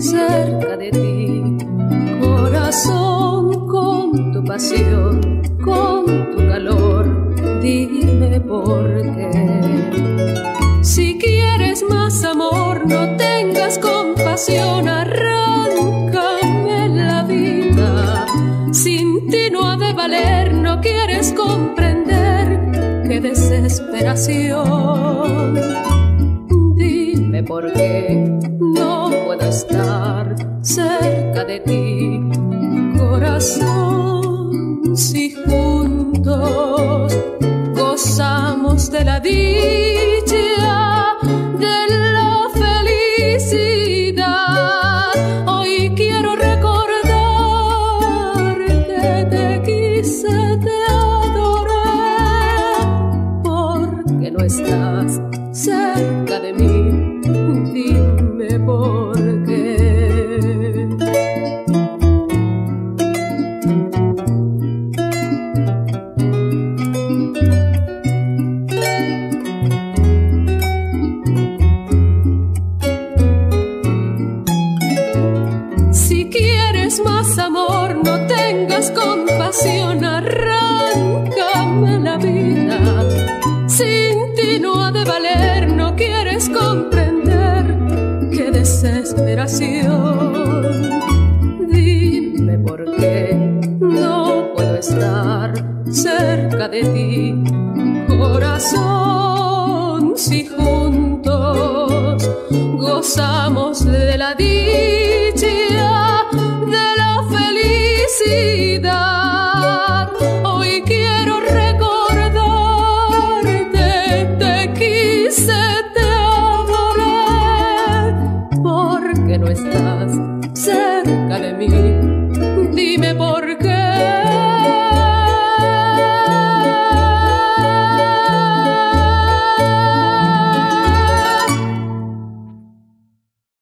cerca de ti. Corazón, con tu pasión, con tu calor, dime por qué. Si quieres más amor, no tengas compasión, arráncame la vida. Sin ti no ha de valer, no quieres comprender qué desesperación. Dime por qué no puedo estar cerca de ti, corazón, si juntos gozamos de la dicha Dime por qué no puedo estar cerca de ti, corazón, si juntos gozamos de la dicha, de la felicidad. Hoy quiero estás cerca de mí. Dime por qué